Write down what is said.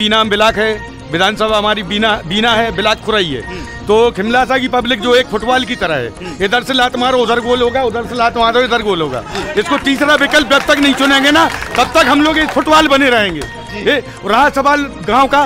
बीना बिलाक है, विधानसभा हमारी बीना बीना है, बिलाक खुरई है। तो खिमलासा की पब्लिक जो एक फुटबॉल की तरह है, इधर से लात मारो, उधर गोल होगा, उधर से लात मारो, इधर गोल होगा। इसको तीसरा विकल्प जब तक नहीं चुनेंगे ना, तब तक हम लोग एक फुटबॉल बने रहेंगे। रहा सवाल गाँव का